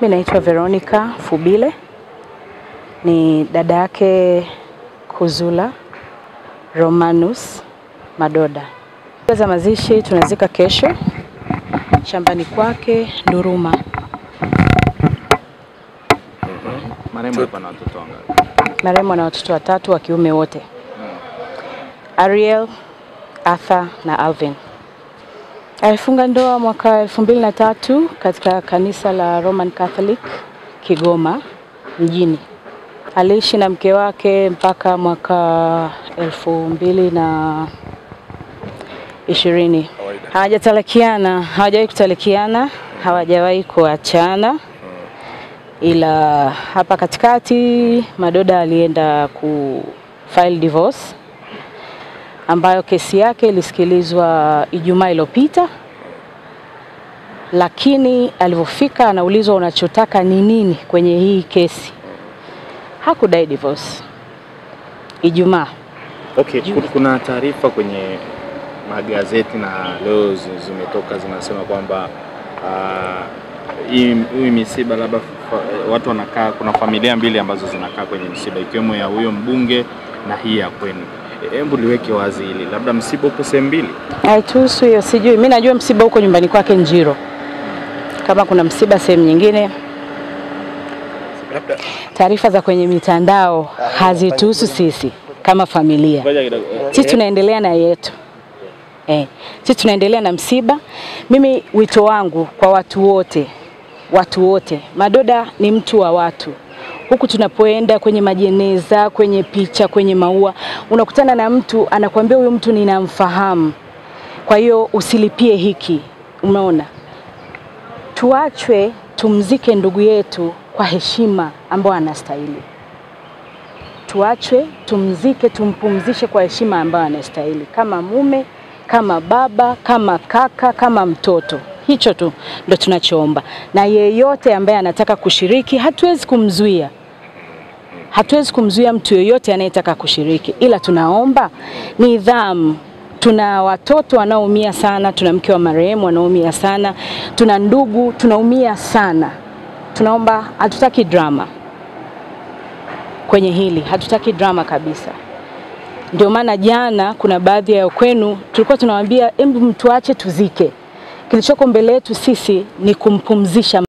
Mi naitwa Veronica Fubile, ni dada yake Kuzula Romanus Madoda. za mazishi tunazika kesho shambani kwake Nduruma. Marehemu wangapi? Marehemu ana watoto watatu wa kiume wote, Ariel, Arthur na Alvin. Alifunga ndoa mwaka elfu mbili na tatu katika kanisa la Roman Catholic Kigoma mjini. Aliishi na mke wake mpaka mwaka elfu mbili na ishirini. Hawajatalakiana, hawajawahi kutalakiana, hawajawahi kuachana, ila hapa katikati Madoda alienda ku file divorce ambayo kesi yake ilisikilizwa Ijumaa iliyopita, lakini alivyofika anaulizwa unachotaka ni nini kwenye hii kesi, hakudai divorce Ijumaa. Okay, ku- kuna taarifa kwenye magazeti na leo zimetoka zinasema kwamba ah, hii uh, misiba labda watu wanakaa, kuna familia mbili ambazo zinakaa kwenye msiba ikiwemo ya huyo mbunge na hii ya kwenu. Hebu liweke wazi hili, labda msiba upo sehemu mbili. Haituhusu hiyo, sijui. Mimi najua msiba huko nyumbani kwake Njiro. Kama kuna msiba sehemu nyingine, taarifa za kwenye mitandao hazituhusu sisi kama familia. Sisi tunaendelea na yetu eh, sisi tunaendelea na msiba. Mimi wito wangu kwa watu wote, watu wote, Madoda ni mtu wa watu. Huku tunapoenda kwenye majeneza, kwenye picha, kwenye maua, unakutana na mtu anakuambia huyu mtu ninamfahamu, kwa hiyo usilipie hiki. Umeona, tuachwe tumzike ndugu yetu kwa heshima ambayo anastahili tuachwe tumzike, tumpumzishe kwa heshima ambayo anastahili, kama mume, kama baba, kama kaka, kama mtoto. Hicho tu ndo tunachoomba, na yeyote ambaye anataka kushiriki, hatuwezi kumzuia, hatuwezi kumzuia mtu yoyote anayetaka kushiriki, ila tunaomba nidhamu. Tuna watoto wanaoumia sana, tuna mke wa marehemu wanaoumia sana, tuna ndugu tunaumia sana. Tunaomba, hatutaki drama kwenye hili, hatutaki drama kabisa. Ndio maana jana kuna baadhi ya kwenu tulikuwa tunawaambia, hebu mtuache tuzike. Kilichoko mbele yetu sisi ni kumpumzisha